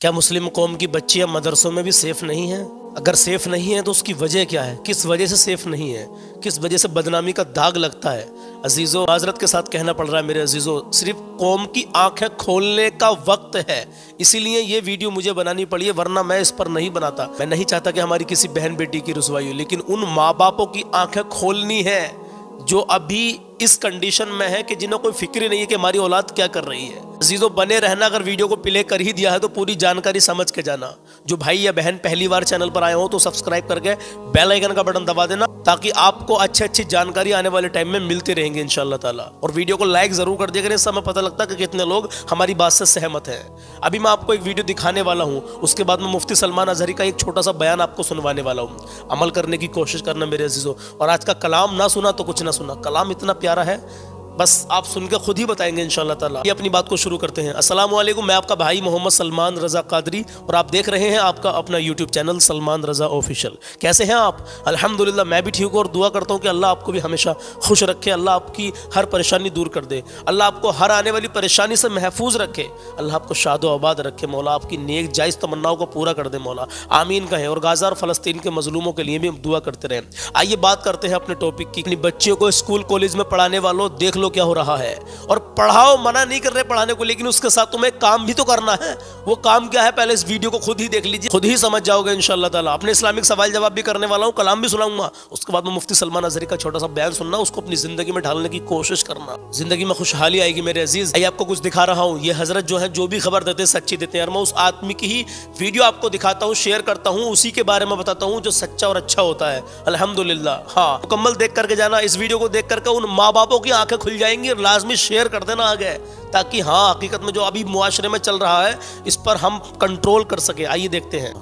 क्या मुस्लिम कौम की बच्चियाँ मदरसों में भी सेफ़ नहीं हैं? अगर सेफ़ नहीं है तो उसकी वजह क्या है? किस वजह से सेफ़ नहीं है? किस वजह से बदनामी का दाग लगता है? अजीज़ों, हज़रत के साथ कहना पड़ रहा है मेरे अजीज़ों, सिर्फ़ कौम की आँखें खोलने का वक्त है। इसीलिए ये वीडियो मुझे बनानी पड़ी है, वरना मैं इस पर नहीं बनाता। मैं नहीं चाहता कि हमारी किसी बहन बेटी की रसवाई हो, लेकिन उन माँ बापों की आँखें खोलनी है। जो अभी इस कंडीशन में है कि जिन्हें कोई फ़िक्र नहीं है कि हमारी औलाद क्या कर रही है। जीजो बने रहना अगर वीडियो को प्ले कर ही दिया है तो पूरी जानकारी समझ के जाना। जो भाई या बहन पहली बार चैनल पर आए हो तो सब्सक्राइब करके बेल आइकन का बटन दबा देना, ताकि आपको अच्छी अच्छी जानकारी आने वाले टाइम में मिलती रहेंगी इन ताला। और वीडियो को लाइक ज़रूर कर दिया इससे हमें पता लगता है कि कितने लोग हमारी बात से सहमत हैं। अभी मैं आपको एक वीडियो दिखाने वाला हूँ, उसके बाद में मुफ्ती सलमान अजहरी का एक छोटा सा बयान आपको सुनवाने वाला हूँ। अमल करने की कोशिश करना मेरे अजीजों। और आज का कलाम ना सुना तो कुछ ना सुना। कलाम इतना प्यारा है बस आप सुन के खुद ही बताएँगे इन ताला। ये अपनी बात को शुरू करते हैं। वालेकुम मैं आपका भाई मोहम्मद सलमान रजा कादरी और आप देख रहे हैं आपका अपना YouTube channel Salman Raza official कैसे हैं आप? अल्हम्दुलिल्लाह, मैं भी ठीक हूँ और दुआ करता हूँ कि अल्लाह आपको भी हमेशा खुश रखे, अल्लाह आपकी हर परेशानी दूर कर दे। अल्लाह आपको हर आने वाली परेशानी से महफूज रखे। अल्लाह आपको शादो आबाद रखे, मौला आपकी नेक जायज़ तमन्नाओं को पूरा कर दे मौला। आमीन कहें और गाज़ा और फ़लस्तीन के मजलूमों के लिए भी दुआ करते रहें। आइए बात करते हैं अपने टॉपिक की। अपनी बच्चियों को स्कूल, कॉलेज में पढ़ाने वालों, देख लो क्या हो रहा है? और पढ़ाओ, मना नहीं कर रहे पढ़ाने को, लेकिन उसके साथ तुम्हें काम भी तो करना है। वो काम क्या है? पहले इस वीडियो को खुद ही देख लीजिए। खुद ही समझ जाओगे इन ताला। अपने इस्लामिक सवाल जवाब भी करने वाला हूँ, कलाम भी सुनाऊँगा। उसके बाद में मुफ्ती सलमान अजहरी का छोटा सा बयान सुनना, उसको अपनी ज़िंदगी में ढालने की कोशिश करना। ज़िंदगी में खुशहाली आएगी मेरे अज़ीज़। ये आपको कुछ दिखा रहा हूँ। ये हज़रत जो है, जो भी खबर देते हैं, सच्ची देते हैं। और मैं उस आदमी की ही वीडियो आपको दिखाता हूँ, शेयर करता हूँ। उसी के बारे में बताता हूँ, जो सच्चा और अच्छा होता है। अल्हम्दुलिल्लाह। हाँ मुकम्मल देख करके जाना। इस वीडियो को देख करके उन माँ बापों की आँखें खुल जाएँगी और लाजमी शेयर कर देना आगे, ताकि हाँ हकीकत में जो अभी मुआरे में चल रहा है, इस पर हम कंट्रोल कर सके। आइए देखते हैं।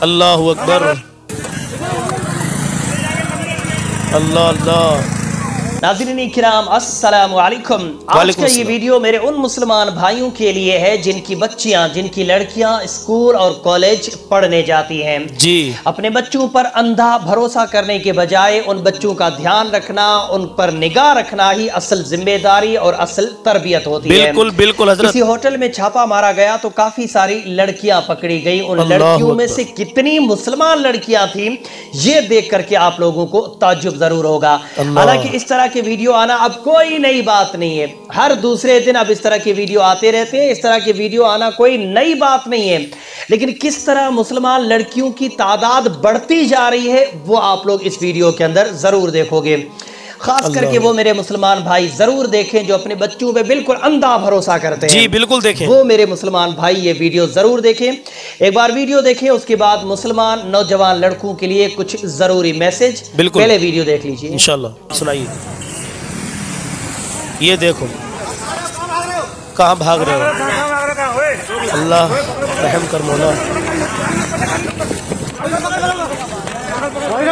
अल्लाह अकबर। अल्लाह अल्लाह। नाजरीन किराम अस्सलाम वालेकुम आज का ये वीडियो मेरे उन मुसलमान भाइयों के लिए है जिनकी बच्चियाँ जिनकी लड़कियाँ स्कूल और कॉलेज पढ़ने जाती हैं। जी। अपने बच्चों पर अंधा भरोसा करने के बजाय उन बच्चों का ध्यान रखना उन पर निगाह रखना ही असल ज़िम्मेदारी और असल तरबियत होती बिल्कुल, है। बिल्कुल बिल्कुल किसी होटल में छापा मारा गया तो काफ़ी सारी लड़कियाँ पकड़ी गई। उन लड़कियों में से कितनी मुसलमान लड़कियाँ थी ये देख करके आप लोगों को ताजुब ज़रूर होगा। हालाँकि इस तरह तरह की वीडियो आना अब कोई नई बात नहीं है। हर दूसरे दिन अब इस तरह की वीडियो आते रहते हैं, इस तरह की वीडियो आना कोई नई बात नहीं है। लेकिन किस तरह मुसलमान लड़कियों की तादाद बढ़ती जा रही है, वो आप लोग इस वीडियो के अंदर ज़रूर देखोगे। खास करके वो मेरे मुसलमान भाई ज़रूर देखें जो अपने बच्चों पे बिल्कुल अंधा भरोसा करते हैं। जी बिल्कुल देखें। वो मेरे मुसलमान भाई ये वीडियो ज़रूर देखें। एक बार वीडियो देखें उसके बाद मुसलमान नौजवान लड़कों के लिए कुछ ज़रूरी मैसेज। बिल्कुल। पहले वीडियो देख लीजिए। इंशाल्लाह सुनाइए। ये देखो कहाँ भाग रहे हो? अल्लाह रहम कर मौला।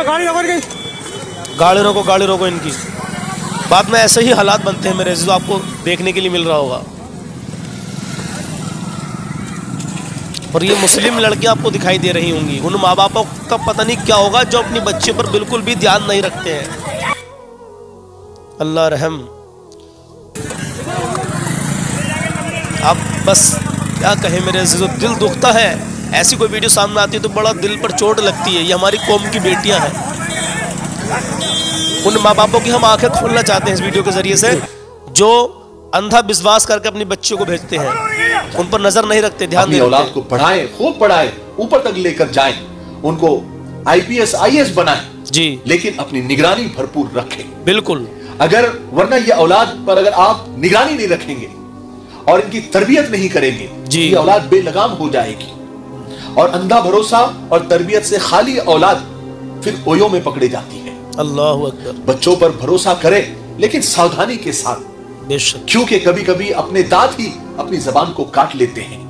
गाड़ी रोको, गाड़ी रोको इनकी। बाद में ऐसे ही हालात बनते हैं मेरे, जो आपको देखने के लिए मिल रहा होगा। और ये मुस्लिम लड़कियाँ आपको दिखाई दे रही होंगी। उन माँ बापों का पता नहीं क्या होगा, जो अपनी बच्चे पर बिल्कुल भी ध्यान नहीं रखते हैं। अल्लाह रहम। आप बस क्या कहें मेरे जो दिल दुखता है, ऐसी कोई वीडियो सामने आती है तो बड़ा दिल पर चोट लगती है। ये हमारी कौम की बेटियाँ हैं। उन माँ बापों की हम आँखें खोलना चाहते हैं इस वीडियो के ज़रिए से जो अंधा विश्वास करके अपनी बच्चियों को भेजते हैं उन पर नज़र नहीं रखते ध्यान नहीं औलाद को पढ़ाए खूब पढ़ाए ऊपर तक लेकर जाए उनको आईपीएस आईएएस बनाएँ जी। लेकिन अपनी निगरानी भरपूर रखें। बिल्कुल। अगर वरना ये औलाद पर अगर आप निगरानी नहीं रखेंगे और इनकी तरबियत नहीं करेंगे जी। ये औलाद बेलगाम हो जाएगी। और अंधा भरोसा और तरबियत से खाली औलाद फिर ओयो में पकड़े जाती है। अल्लाह अकबर। बच्चों पर भरोसा करें लेकिन सावधानी के साथ। क्योंकि कभी कभी अपने दांत ही अपनी जबान को काट लेते हैं।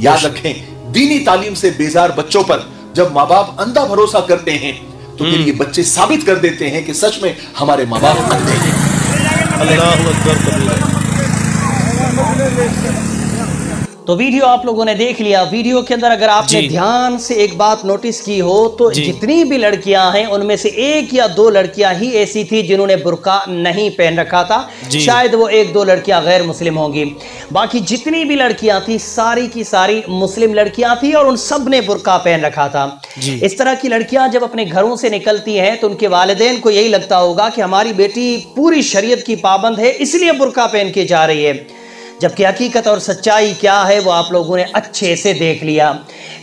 याद रखें दीनी तालीम से बेजार बच्चों पर जब माँ बाप अंधा भरोसा करते हैं तो फिर हम्म। ये बच्चे साबित कर देते हैं कि सच में हमारे माँ बाप अंधे हैं। अल्लाह अकबर तो वीडियो आप लोगों ने देख लिया। वीडियो के अंदर अगर आपने ध्यान से एक बात नोटिस की हो तो जितनी भी लड़कियाँ हैं उनमें से एक या दो लड़कियाँ ही ऐसी थी जिन्होंने बुरका नहीं पहन रखा था। शायद वो एक दो लड़कियाँ गैर मुस्लिम होंगी। बाकी जितनी भी लड़कियाँ थी सारी की सारी मुस्लिम लड़कियाँ थी और उन सबने बुरका पहन रखा था। इस तरह की लड़कियाँ जब अपने घरों से निकलती हैं तो उनके वालदेन को यही लगता होगा कि हमारी बेटी पूरी शरीयत की पाबंद है इसलिए बुरका पहन के जा रही है। जबकि हकीकत और सच्चाई क्या है वो आप लोगों ने अच्छे से देख लिया।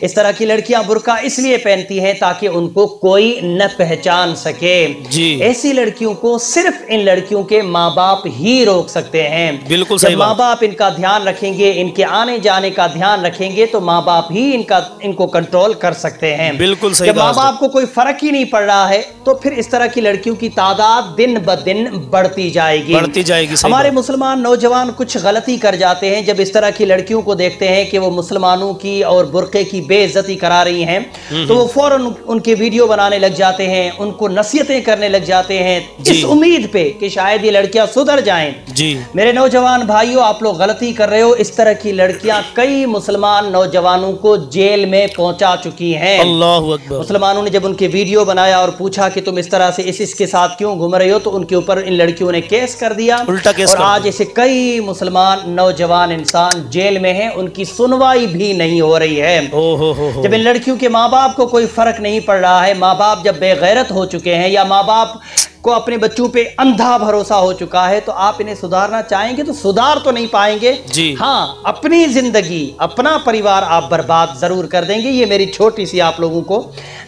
इस तरह की लड़कियाँ बुरका इसलिए पहनती हैं ताकि उनको कोई न पहचान सके। जी। ऐसी लड़कियों को सिर्फ़ इन लड़कियों के माँ बाप ही रोक सकते हैं। बिल्कुल सही माँ बाप इनका ध्यान रखेंगे इनके आने जाने का ध्यान रखेंगे तो माँ बाप ही इनका इनको कंट्रोल कर सकते हैं। बिल्कुल सही माँ बाप को कोई फ़र्क ही नहीं पड़ रहा है तो फिर इस तरह की लड़कियों की तादाद दिन ब दिन बढ़ती जाएगी। बढ़ती जाएगी हमारे मुसलमान नौजवान कुछ गलती कर जाते हैं जब इस तरह की लड़कियों को देखते हैं कि वो मुसलमानों की और बुरके की बेइज्जती करा रही हैं तो वो फ़ौरन उनके वीडियो बनाने लग जाते हैं उनको नसीहतें करने लग जाते हैं इस उम्मीद पे कि शायद ये लड़कियाँ सुधर जाएँ। जी। मेरे नौजवान भाइयों आप लोग गलती कर रहे हो इस तरह की लड़कियाँ कई मुसलमान नौजवानों को जेल में पहुँचा चुकी हैं। मुसलमानों ने जब उनके वीडियो बनाया और पूछा कि तुम इस तरह से इस इसके साथ क्यों घूम रहे हो तो उनके ऊपर इन लड़कियों ने केस कर दिया। उल्टा केस और आज ऐसे कई मुसलमान नौजवान इंसान जेल में है उनकी सुनवाई भी नहीं हो रही है। ओ हो हो। जब इन लड़कियों के माँ बाप को कोई फ़र्क नहीं पड़ रहा है माँ बाप जब बेगैरत हो चुके हैं या माँ बाप को अपने बच्चों पे अंधा भरोसा हो चुका है तो आप इन्हें सुधारना चाहेंगे तो सुधार तो नहीं पाएँगे। जी। हाँ अपनी ज़िंदगी अपना परिवार आप बर्बाद ज़रूर कर देंगे ये मेरी छोटी सी आप लोगों को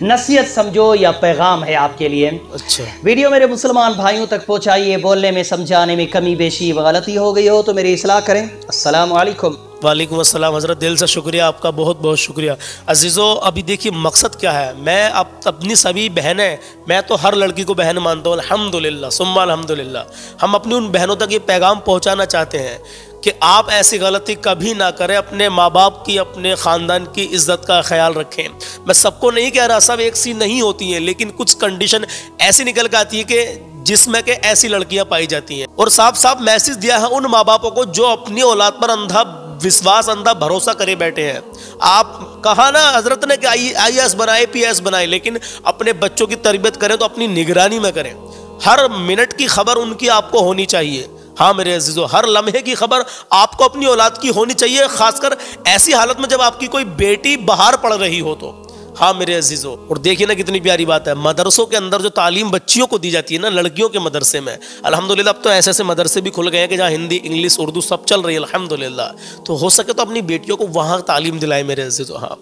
नसीहत समझो या पैगाम है आपके लिए। अच्छा। वीडियो मेरे मुसलमान भाइयों तक पहुँचाइए बोलने में समझाने में कमी बेशी गलती हो गई हो तो मेरी इसलाह करें। असलकुम वालेकुम अस्सलाम। हज़रत, दिल से शुक्रिया, आपका बहुत बहुत शुक्रिया। अजीज़ो, अभी देखिए मकसद क्या है? मैं अब अपनी सभी बहनें, मैं तो हर लड़की को बहन मानता हूँ अलहमदिल्ला सुम्मा अलहमदिल्ला हम अपनी उन बहनों तक ये पैगाम पहुँचाना चाहते हैं कि आप ऐसी गलती कभी ना करें, अपने माँ बाप की, अपने ख़ानदान की इज़्ज़त का ख्याल रखें। मैं सबको नहीं कह रहा, सब एक सी नहीं होती हैं, लेकिन कुछ कंडीशन ऐसी निकल के आती है कि जिसमें के ऐसी लड़कियाँ पाई जाती हैं। और साफ़ साफ़ मैसेज दिया है उन माँ बापों को जो अपनी औलाद पर अंधा विश्वास अंधा भरोसा करे बैठे हैं। आप कहा ना, हज़रत ने कि आई आई एस बनाए, पी एस बनाए, लेकिन अपने बच्चों की तरबियत करें तो अपनी निगरानी में करें। हर मिनट की खबर उनकी आपको होनी चाहिए। हाँ मेरे अजीजों, हर लम्हे की खबर आपको अपनी औलाद की होनी चाहिए, खासकर ऐसी हालत में जब आपकी कोई बेटी बाहर पड़ रही हो तो। हाँ मेरे अजीज़ों, और देखिए ना कितनी प्यारी बात है। मदरसों के अंदर जो तालीम बच्चियों को दी जाती है ना, लड़कियों के मदरसे में, अल्हम्दुलिल्लाह अब तो ऐसे ऐसे मदरसे भी खुल गए हैं कि जहाँ हिंदी, इंग्लिश, उर्दू सब चल रही है, अल्हम्दुलिल्लाह। तो हो सके तो अपनी बेटियों को वहाँ तालीम दिलाए मेरे अजीज़ों हाँ।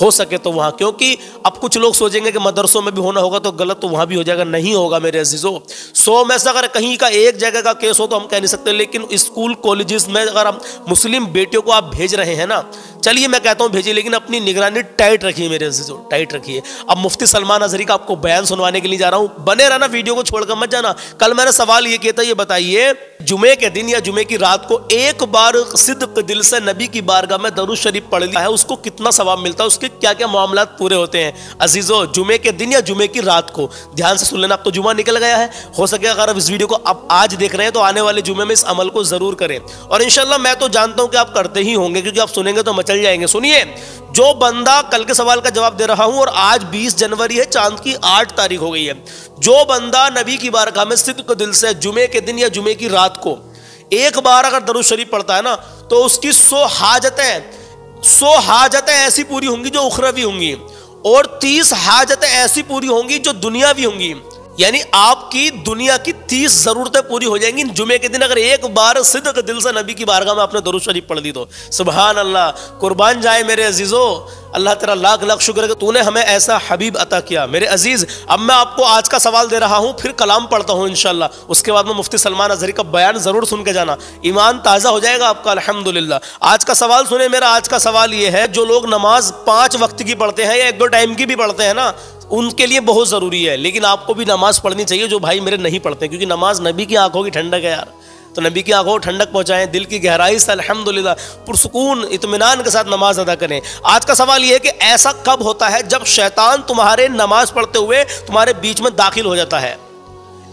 हो सके तो वहाँ, क्योंकि अब कुछ लोग सोचेंगे कि मदरसों में भी होना होगा तो गलत तो वहाँ भी हो जाएगा, नहीं होगा मेरे अजीज़ों। सौ में से अगर कहीं का एक जगह का केस हो तो हम कह नहीं सकते, लेकिन स्कूल, कॉलेजेस में अगर हम मुस्लिम बेटियों को आप भेज रहे हैं ना, चलिए मैं कहता हूँ भेजिए, लेकिन अपनी निगरानी टाइट रखिए मेरे अजीजों। टाइट रखिए। अब मुफ्ती सलमान अजहरी का आपको बयान सुनवाने के लिए जा रहा हूँ। बने रहना, वीडियो को छोड़कर मत जाना। कल मैंने सवाल ये किया था, ये बताइए, जुमे के दिन या जुमे की रात को एक बार सिद्ध दिल से नबी की बारगाह में दरुज शरीफ पढ़ लिया है, उसको कितना सवाब मिलता है, उसके क्या क्या मामला पूरे होते हैं? अजीजो, जुमे के दिन या जुमे की रात को? ध्यान से सुन लेना, अब तो जुमा निकल गया है। हो सके अगर आप इस वीडियो को आप आज देख रहे हैं तो आने वाले जुमे में इस अमल को ज़रूर करें। और इनशाला मैं तो जानता हूँ कि आप करते ही होंगे, क्योंकि आप सुनेंगे तो मचल जाएँगे। सुनिए, जो बंदा कल के सवाल का जवाब दे रहा हूँ और आज 20 जनवरी है, चाँद की 8 तारीख हो गई है। जो बंदा नबी की बारगाह में सिद्ध दिल से जुमे के दिन या जुमे की रात को एक बार अगर दरुज शरीफ पढ़ता है ना तो उसकी सो हाजतें सो हाजतें ऐसी पूरी होंगी जो उखरवी होंगी, और तीस हाजतें ऐसी पूरी होंगी जो दुनियावी होंगी। यानी आपकी दुनिया की तीस जरूरतें पूरी हो जाएँगी। जुमे के दिन अगर एक बार सिद्ध दिल से नबी की बारगाह में आपने दरुज शरीफ पढ़ दी तो। सुबहान अल्लाह कुर्बान जाए मेरे अजीज़ो। अल्लाह तेरा लाख लाख शुक्र है तूने हमें ऐसा हबीब अता किया। मेरे अज़ीज़, अब मैं आपको आज का सवाल दे रहा हूँ, फिर कलाम पढ़ता हूँ इनशाला उसके बाद में मुफ्ती सलमान अजहरी का बयान ज़रूर सुन के जाना। ईमान ताज़ा हो जाएगा आपका, अल्हम्दुलिल्लाह। आज का सवाल सुने, मेरा आज का सवाल ये है, जो लोग नमाज़ पाँच वक्त की पढ़ते हैं या एक दो टाइम की भी पढ़ते हैं ना उनके लिए बहुत ज़रूरी है, लेकिन आपको भी नमाज़ पढ़नी चाहिए जो भाई मेरे नहीं पढ़ते, क्योंकि नमाज़ नबी की आँखों की ठंडक है यार। तो नबी की आँखों को ठंडक पहुंचाएँ, दिल की गहराई से अल्हम्दुलिल्लाह, पुरसकून इतमान के साथ नमाज़ अदा करें। आज का सवाल यह है कि ऐसा कब होता है जब शैतान तुम्हारे नमाज़ पढ़ते हुए तुम्हारे बीच में दाखिल हो जाता है?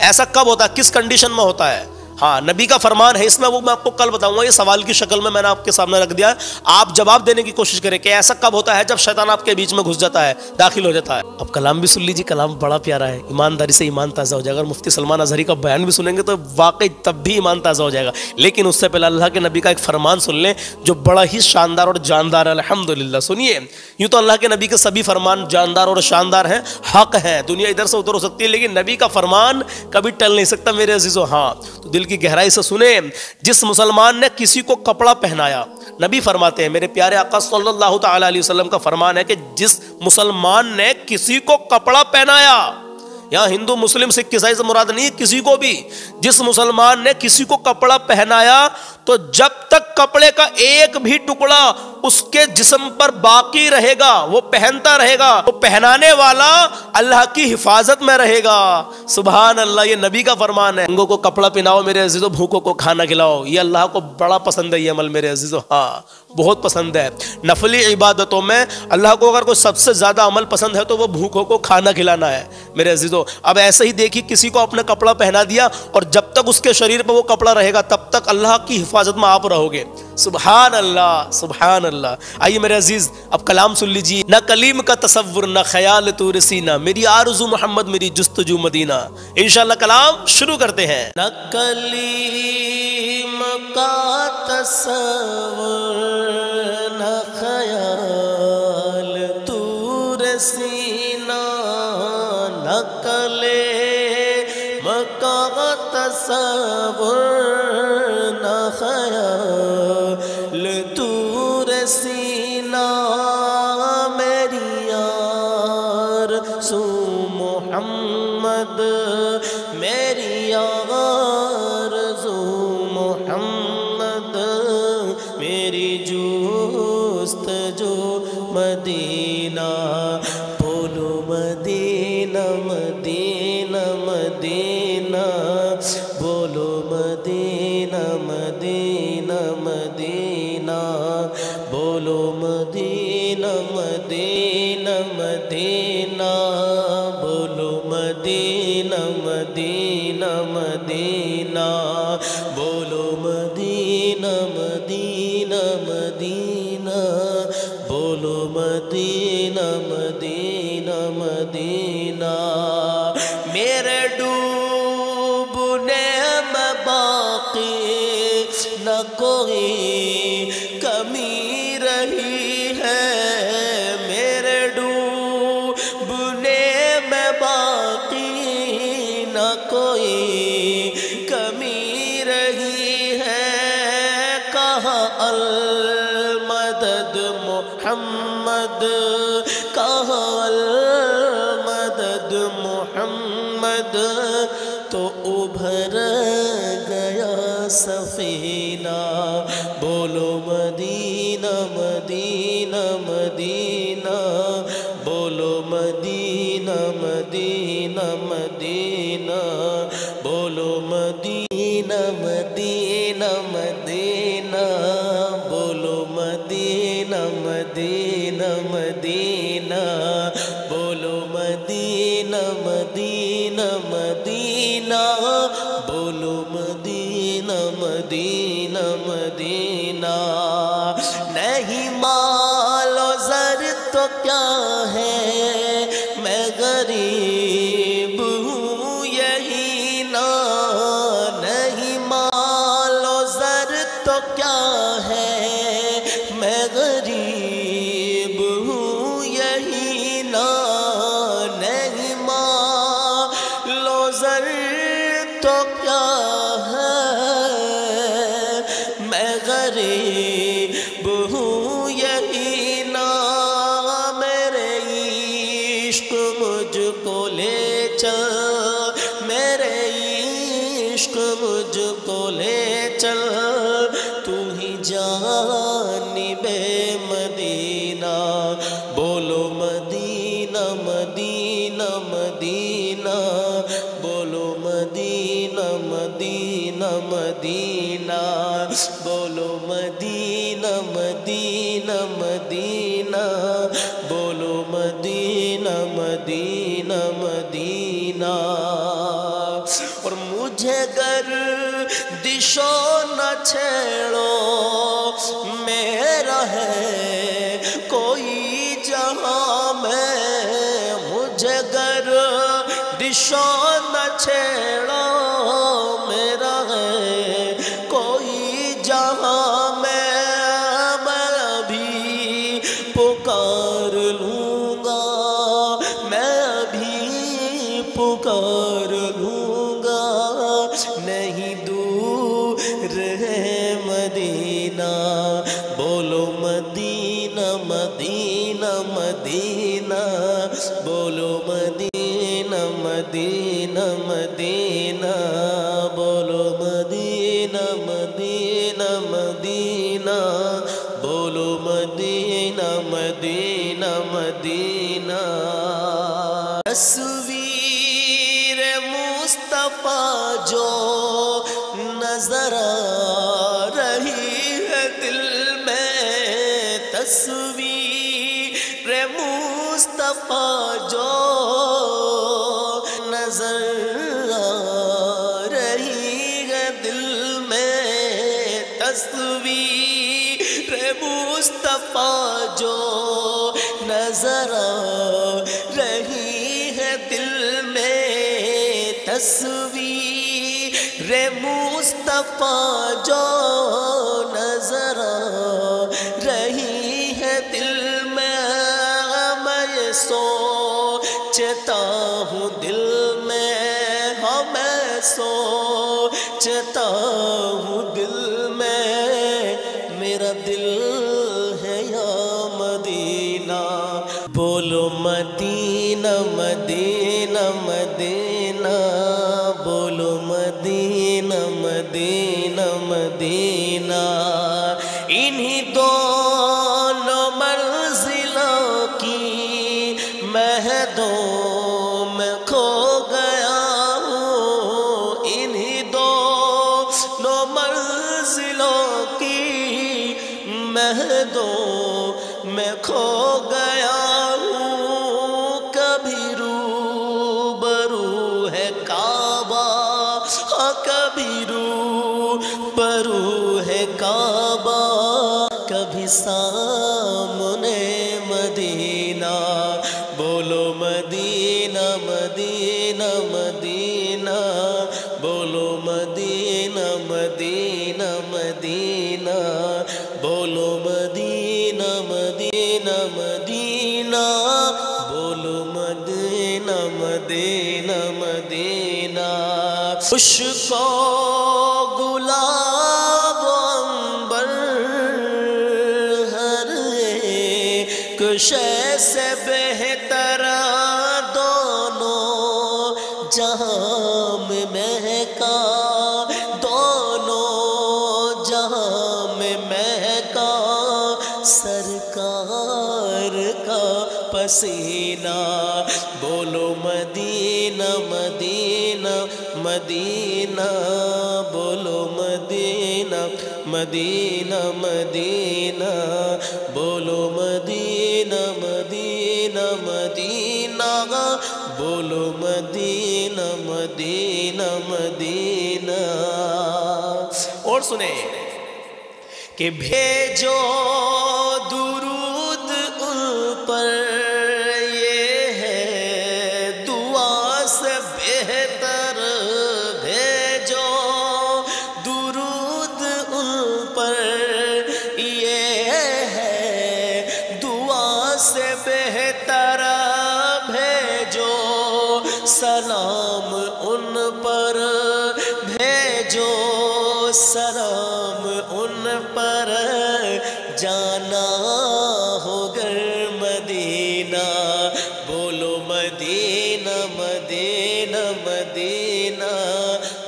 ऐसा कब होता है? किस कंडीशन में होता है? हाँ नबी का फरमान है, इसमें वो मैं आपको कल बताऊँगा, ये सवाल की शक्ल में मैंने आपके सामने रख दिया। आप जवाब देने की कोशिश करें कि ऐसा कब होता है जब शैतान आपके बीच में घुस जाता है, दाखिल हो जाता है। अब कलाम भी सुन लीजिए, कलाम बड़ा प्यारा है, ईमानदारी से ईमान ताज़ा हो जाएगा। अगर मुफ्ती सलमान अजहरी का बयान भी सुनेंगे तो वाकई तब भी ईमान ताज़ा हो जाएगा। लेकिन उससे पहले अल्लाह के नबी का एक फरमान सुन लें, जो बड़ा ही शानदार और जानदार है अलहमदिल्ला सुनिए, यूँ तो अल्लाह के नबी के सभी फरमान जानदार और शानदार हैं, हक हैं, दुनिया इधर से उधर हो सकती है, लेकिन नबी का फरमान कभी टल नहीं सकता मेरे अजीज़ों। हाँ तो दिल की गहराई से सुने, जिस मुसलमान ने किसी को कपड़ा पहनाया, नबी फरमाते हैं, मेरे प्यारे आका सल्लल्लाहु अलैहि वसल्लम का फरमान है कि जिस मुसलमान ने किसी को कपड़ा पहनाया यहाँ हिंदू, मुस्लिम, सिख, ईसाई से मुराद नहीं, किसी को भी, जिस मुसलमान ने किसी को कपड़ा पहनाया तो जब तक कपड़े का एक भी टुकड़ा उसके जिस्म पर बाकी रहेगा, वो पहनता रहेगा, वो पहनाने वाला अल्लाह की हिफाजत में रहेगा। सुबह अल्लाह ये नबी का फरमान है। को कपड़ा पहनाओ मेरे अजीजो, भूखों को खाना खिलाओ। ये अल्लाह को बड़ा पसंद है ये अमल मेरे अजीजो। हाँ बहुत पसंद है। नफली इबादतों में अल्लाह को अगर कोई सबसे ज़्यादा अमल पसंद है तो वो भूखों को खाना खिलाना है मेरे अजीज़ों। अब ऐसे ही देखिए, किसी को अपने कपड़ा पहना दिया और जब तक उसके शरीर पर वो कपड़ा रहेगा, तब तक अल्लाह की हिफाजत में आप रहोगे। सुबहान अल्लाह सुबहान अल्लाह आइए मेरे अज़ीज़, अब कलाम सुन लीजिए। न कलीम का तस्वुर न ख्याल तो रसीना मेरी आरज़ू मोहम्मद, मेरी जस्तजू मदीना। इन कलाम शुरू करते हैं। न कलीम का तस्वुर न ख्याल तू रसीना रसीना बाकी न कोई मदीना मदीना मदीना बोलो मदीना मदीना। बोलो मदीना मदीना मदीना। बोलो मदीना मदीना मदीना। बोलो मदीना मदीना मदीना। बोलो मदीना मदीना मदीना। और मुझे घर दिशो न छेड़ो, मेरा है कोई Madina, Madina, Madina, Bolo Madina. तस्वीर मुस्तफ़ा जो बिरू परू है काबा कभी साम। मुझको गुलाब अंबर हर कुश से बेहतर दोनों जहाँ महका, दोनों जहाँ महका, सरकार का पसीना, बोलो मदीना मदीना मदीना, बोलो मदीना मदीना मदीना, बोलो मदीना मदीना मदीना, बोलो मदीना मदीना मदीना। और सुने कि भेजो मदीना मदीना मदीना,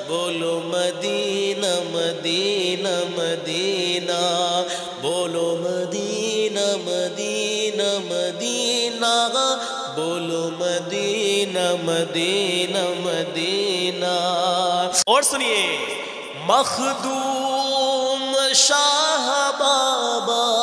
बोलो मदीना मदीना मदीना, बोलो मदीना मदीना मदीना, बोलो मदीना मदीना मदीना। और सुनिए, मखदूम शाह बाबा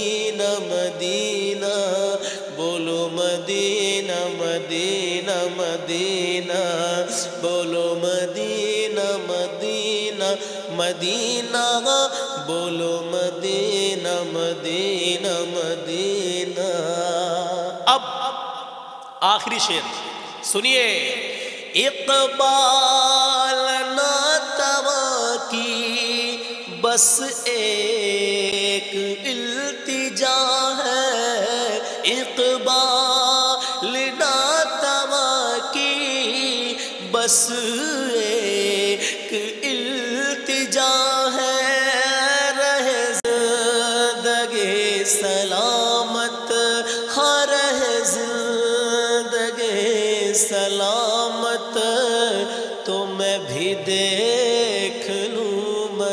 मदीना, बोलो मदीना मदीना मदीना। अब आखिरी शेर, सुनिए। इकबाल ना की बस एक इल्तिजा है। इकबाल ना की बस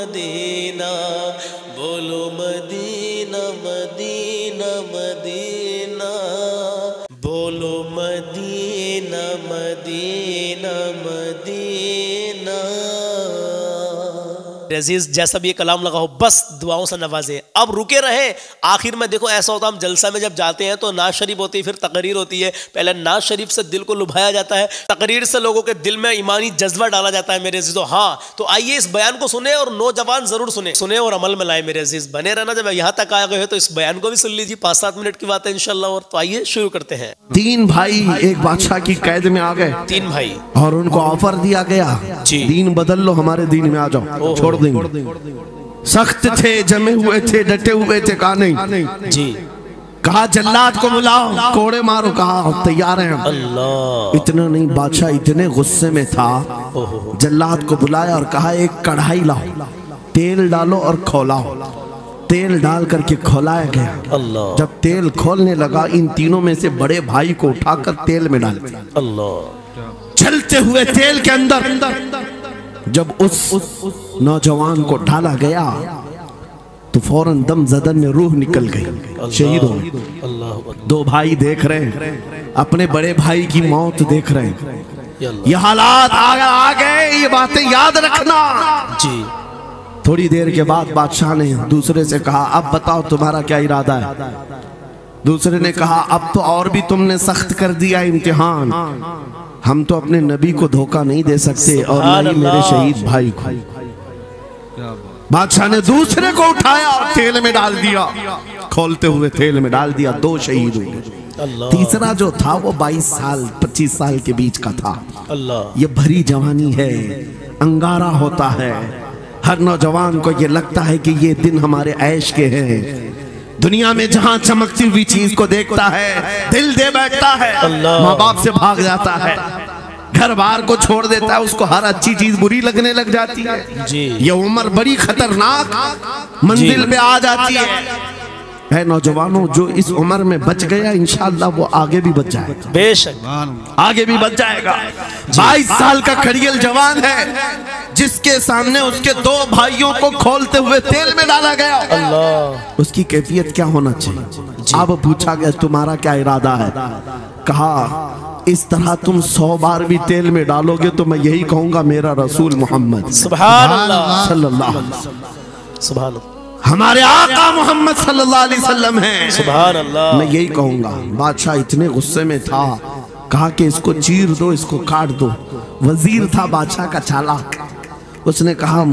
लूँ अज़ीज़ जैसा भी ये कलाम लगा हो बस दुआओं से नवाजे। अब रुके रहे आखिर में देखो ऐसा होता हम जलसा में जब जाते हैं तो नाज शरीफ होती है फिर तकरीर होती है। पहले नाज शरीफ से दिल को लुभाया जाता है तकरीर से लोगों के दिल में ईमानी जज्बा डाला जाता है मेरे अजीजों। हाँ तो आइए इस बयान को सुने और नौजवान ज़रूर सुने। सुने और अमल में लाए मेरे अज़ीज़। बने रहना जब यहाँ तक आ गए तो इस बयान को भी सुन लीजिए पाँच सात मिनट की बात है इनशाला और तो आइए शुरू करते हैं। तीन भाई एक बादशाह की कैद में आ गए। तीन भाई। और उनको ऑफ़र दिया गया जी। दीन बदल लो हमारे दीन में आ जाओ। छोड़ देंगे सख्त थे जमे हुए थे डटे हुए थे कहा नहीं? जी। कहा जल्लाद को बुलाओ। कोड़े मारो कहा तैयार हैं। अल्लाह। इतना नहीं बादशाह इतने गुस्से में था। जल्लाद को बुलाया और कहा एक कढ़ाई लाओ। तेल डालो और खोलाओ। तेल डाल करके खोलाया गया। अल्लाह। जब तेल खोलने लगा इन तीनों में से बड़े भाई को उठाकर तेल में डाल दिया। अल्लाह। चलते हुए तेल के अंदर। जब उस नौजवान को ढाला गया तो फ़ौरन दम जदन में रूह निकल गई शहीद हो। दो भाई देख रहे हैं अपने बड़े भाई की मौत देख रहे हैं। ये हालात आ, आ गए ये बातें याद रखना। जी। थोड़ी देर के बाद बादशाह ने दूसरे से कहा अब बताओ तुम्हारा क्या इरादा है? दूसरे ने कहा अब तो और भी तुमने सख्त कर दिया इम्तिहान। हम तो अपने नबी को धोखा नहीं दे सकते और न ही मेरे शहीद भाई को। बादशाह ने दूसरे को उठाया और तेल में डाल दिया। खोलते हुए तेल में डाल दिया दो शहीद हुए। तीसरा जो था वो 22 साल 25 साल के बीच का था। ये भरी जवानी है अंगारा होता है। हर नौजवान को ये लगता है कि ये दिन हमारे ऐश के हैं। दुनिया में जहाँ चमकती हुई चीज़ को देखता है दिल दे बैठता है। माँ बाप से भाग जाता है। घर बार को छोड़ देता है उसको हर अच्छी चीज़ बुरी लगने लग जाती है। जी। ये उम्र बड़ी खतरनाक मंजिल पे आ जाती है। है नौजवानों जो इस उम्र में बच गया इंशाल्लाह वो आगे भी बच जाएगा। बेशक। आगे भी बच जाएगा। बाईस साल का खड़ियल जवान है जिसके सामने उसके दो भाइयों को खोलते हुए तेल में डाला गया। अल्लाह। उसकी कैफियत क्या होना चाहिए? अब पूछा गया तुम्हारा क्या इरादा है? कहा इस तरह तुम सौ बार भी तेल में डालोगे तो मैं यही कहूँगा मेरा रसूल मोहम्मद। सल्लल्लाहु हमारे आका मोहम्मद सल्लल्लाहु अलैहि वसल्लम हैं। सुभान अल्लाह मैं यही कहूँगा बादशाह इतने गुस्से में था कहा कि इसको चीर दो इसको काट दो। वज़ीर था बादशाह का चालाक उसने कहा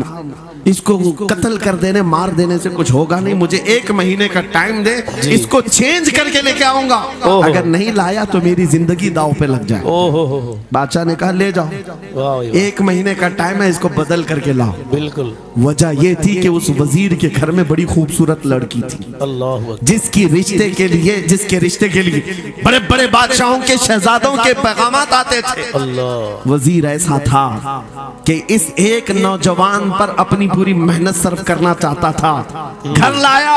इसको कत्ल कर देने मार देने से कुछ होगा नहीं। मुझे एक महीने का टाइम दे इसको चेंज करके लेके आऊँगा। अगर नहीं लाया तो मेरी ज़िंदगी दाव पे लग जाए। बादशाह ने कहा ले जाओ। एक महीने का टाइम है इसको बदल करके लाओ। बिल्कुल। वजह यह थी कि उस वज़ीर के घर में बड़ी खूबसूरत लड़की थी। अल्लाह जिसकी रिश्ते के लिए जिसके रिश्ते के लिए बड़े बड़े बादशाहों के शहजादों के पैगाम आते थे। वज़ीर ऐसा था कि इस एक नौजवान पर अपनी पूरी मेहनत सर्व करना चाहता था। घर लाया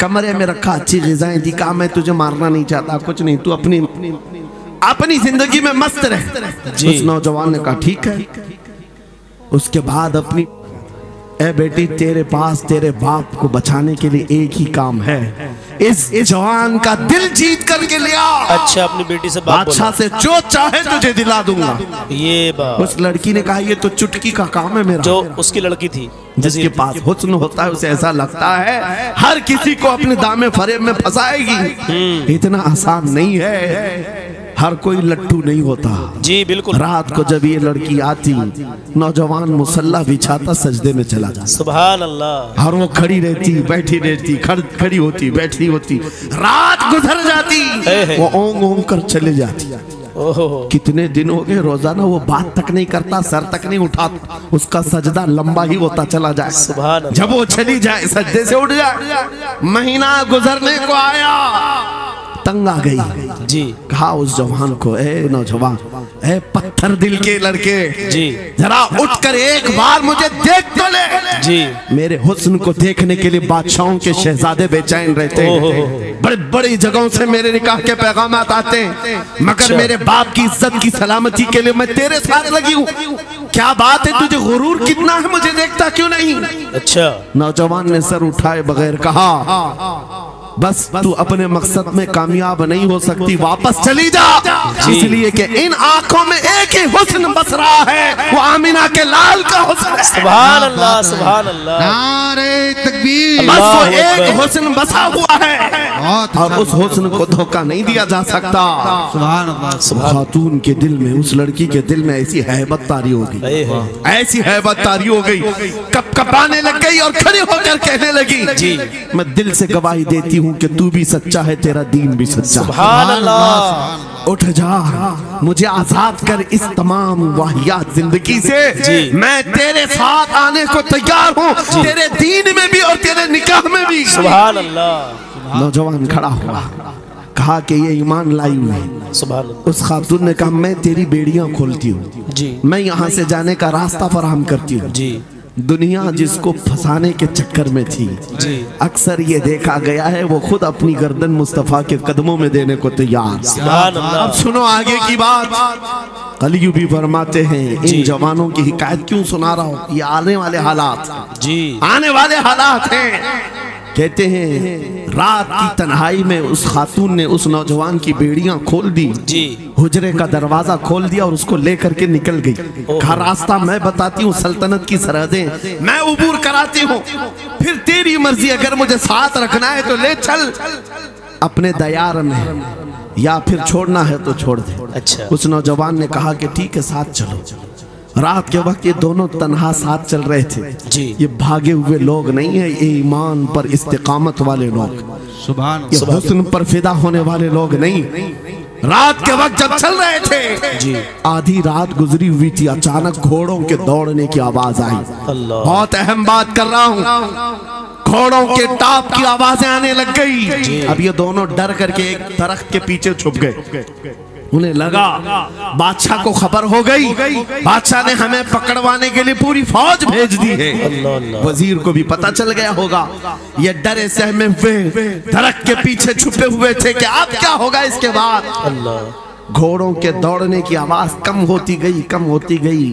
कमरे में रखा अच्छी गिजाएँ दी कहा मैं तुझे मारना नहीं चाहता कुछ नहीं तू अपनी अपनी ज़िंदगी में मस्त रह। उस नौजवान ने कहा ठीक है। उसके बाद अपनी ए बेटी तेरे पास तेरे बाप को बचाने के लिए एक ही काम है। इस जवान का दिल जीत करके लिया अच्छा अपनी बेटी से बात बादशाह से जो चाहे तुझे दिला दूँगा। ये बात। उस लड़की ने कहा ये तो चुटकी का काम है मेरा। जो उसकी लड़की थी जिसके पास हुस्न होता है उसे ऐसा लगता है हर किसी को अपने दामे फरेब में फंसाएगी। इतना आसान नहीं है। हर कोई लट्टू नहीं होता। जी बिल्कुल। रात को जब ये लड़की आती नौजवान मुसल्ला बिछाता सजदे में चला जाता। सुबहान अल्लाह और वो खड़ी रहती बैठी रहती खड़ी होती बैठी होती। रात गुजर जाती। वो ओंग ओंग कर चले जाती। ओहो। कितने दिन हो गए रोज़ाना वो बात तक नहीं करता सर तक नहीं उठा उसका सजदा लंबा ही होता चला जाए। जब वो चली जाए सजदे से उठ जाए महीना गुजरने को आया। तंग आ गई। जी। कहा उस जवान को ए नौजवान ए पत्थर दिल के लड़के जी। जरा उठकर एक बार मुझे देख तो ले। जी। मेरे हुस्न को देखने के लिए बादशाहों के शहजादे बेचैन रहते हैं। बड़ी बड़ी जगहों से मेरे निकाह के पैगाम आते हैं। मगर अच्छा। मेरे बाप की इज़्ज़त की सलामती के लिए मैं तेरे साथ लगी हूँ। क्या बात है? तुझे गुरूर कितना है मुझे देखता क्यों नहीं? अच्छा। नौजवान ने सर उठाए बगैर कहा बस तू अपने मकसद में कामयाब नहीं हो सकती वापस चली जा। इसलिए कि इन आँखों में एक ही हुस्न बस रहा है वो आमिना के लाल का हुस्न है। सुबहान अल्लाह सुबहान अल्लाह नारे तकबीर। बस वो एक। हुस्न बसा हुआ है। और उस हुस्न को धोखा नहीं दिया जा सकता। सुभान अल्लाह खातून के दिल में उस लड़की के दिल में ऐसी हैबत तारी हो गई। है। ऐसी हैबत तारी हो गई। कप कपाने लग गई और खड़ी होकर कहने लगी जी। मैं दिल से गवाही देती हूँ। कि तू भी सच्चा है तेरा दीन भी सच्चा है। उठ जा मुझे आज़ाद कर इस तमाम वाहियात ज़िंदगी से। मैं तेरे साथ आने को तैयार हूँ तेरे दीन में भी और तेरे निकाह में भी। नौजवान खड़ा हुआ कहा कि ये ईमान लाई हुई। है उस खातून ने कहा मैं तेरी बेड़ियाँ खोलती हूँ। मैं यहाँ से जाने का रास्ता फराहम करती हूँ। दुनिया जिसको फंसाने के चक्कर में थी अक्सर ये देखा गया है वो खुद अपनी गर्दन मुस्तफ़ा के कदमों में देने को तैयार अब सुनो आगे की बात। कलियु भी फरमाते हैं इन जवानों की हिकायत क्यों सुना रहा हूँ? ये आने वाले हालात। जी। आने वाले हालात हैं। कहते हैं रात की तन्हाई में उस खातून ने उस नौजवान की बेड़ियाँ खोल दी। जी। हुजरे का दरवाज़ा खोल दिया और उसको लेकर के निकल गई। कहा रास्ता मैं बताती हूँ सल्तनत की सरहदें मैं उबूर कराती हूँ। फिर तेरी मर्ज़ी अगर मुझे साथ रखना है तो ले चल। अपने दयार में या फिर छोड़ना है तो छोड़ दे। अच्छा। उस नौजवान ने कहा कि ठीक है साथ चलो। रात के वक्त ये दोनों तनहा साथ चल रहे थे। जी। ये भागे हुए लोग नहीं है ये ईमान पर इस्तेकामत वाले लोग। ये हुस्न पर फिदा होने वाले लोग नहीं। रात के वक्त जब चल रहे थे जी। आधी रात गुजरी हुई थी अचानक घोड़ों के दौड़ने की आवाज़ आई। बहुत अहम बात कर रहा हूँ। घोड़ों के टाप की आवाज़ें आने लग गई। अब ये दोनों डर करके एक दरख्त के पीछे छुप गए। उन्हें लगा बादशाह को खबर हो गई। बादशाह ने हमें पकड़वाने के लिए पूरी फौज भेज दी है। अल्लाह अल्लाह वज़ीर को भी पता चल गया होगा। ये डरे सहमे हुए दरख्त के पीछे छुपे हुए थे कि अब क्या होगा इसके बाद? अल्लाह। घोड़ों के दौड़ने की आवाज़ कम होती गई कम होती गई।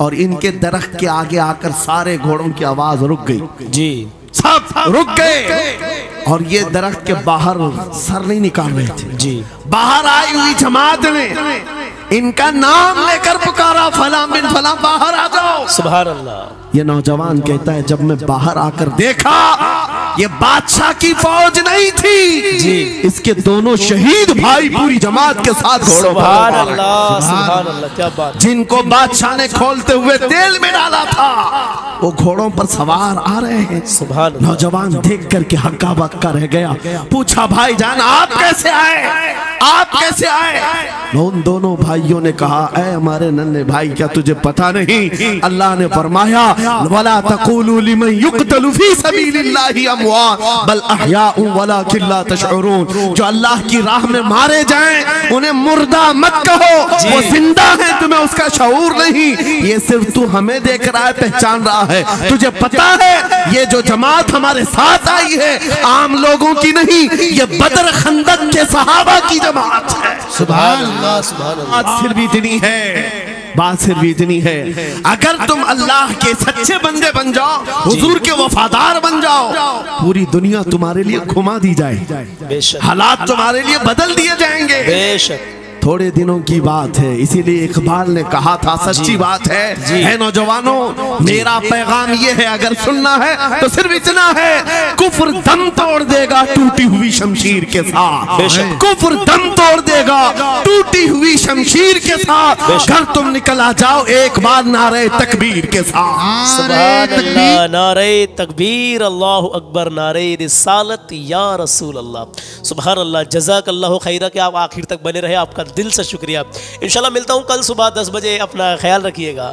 और इनके दरख्त के आगे आकर सारे घोड़ों की आवाज़ रुक गई। जी। सब रुक गए। और ये दरख्त के बाहर सर नहीं निकाल रहे थे। जी। बाहर आई हुई जमात ने इनका नाम लेकर पुकारा। फला बिन फला बाहर आ जाओ। सुबह अल्लाह ये नौजवान कहता है जब मैं बाहर आकर देखा ये बादशाह की फौज नहीं थी। जी। इसके दोनों शहीद भाई पूरी जमात के साथ घोड़ों पर सुबहान सवार। अल्लाह सुबहान अल्लाह क्या बात जिनको बादशाह ने खोलते हुए तेल में डाला था वो घोड़ों पर सवार आ रहे हैं। अल्लाह नौजवान देख करके हक्का बक्का रह गया। पूछा भाई जान आप कैसे आए? आप कैसे आए? उन दोनों भाइयों ने कहा ऐ हमारे नन्हे भाई क्या तुझे पता नहीं? अल्लाह ने फरमाया वला तकूलू लिमन युक्तलु फ़ी सबीलिल्लाहि अमवात बल अहयाउ वलाकिन ला तशउरून जो अल्लाह की राह में मारे जाएँ उन्हें मुर्दा मत कहो वो ज़िंदा है तुम्हें उसका शऊर नहीं। ये सिर्फ़ तू हमें देख रहा है पहचान रहा है। तुझे पता है ये जो जमात हमारे साथ आई है आम लोगों की नहीं ये बदर खंदक के सहाबा की जमात है। आज फिर भी इतनी है। बात सिर्फ़ इतनी है। अगर तुम अल्लाह के सच्चे बंदे बन जाओ हुजूर के वफादार बन जाओ। पूरी दुनिया तुम्हारे लिए घुमा दी जाए। हालात तुम्हारे लिए बदल दिए जाएँगे। बेशक। थोड़े दिनों की बात है इसीलिए इकबाल ने कहा था सच्ची बात है। है नौजवानों मेरा पैगाम ये है अगर सुनना है तो सिर्फ़ इतना है कुफर दम तोड़ देगा टूटी हुई शमशीर के साथ। कुफर दम तोड़ देगा टूटी हुई शमशीर के साथ। घर तुम निकल आ जाओ एक बार नारे तकबीर के साथ। नारे तकबीर अल्लाह अकबर नारे रिसालत या रसूल अल्लाह सुभान अल्लाह जजाक अल्लाह खैरा कि आप आखिर तक बने रहे आपका दिल से शुक्रिया। इंशाल्लाह मिलता हूँ कल सुबह दस बजे। अपना ख्याल रखिएगा।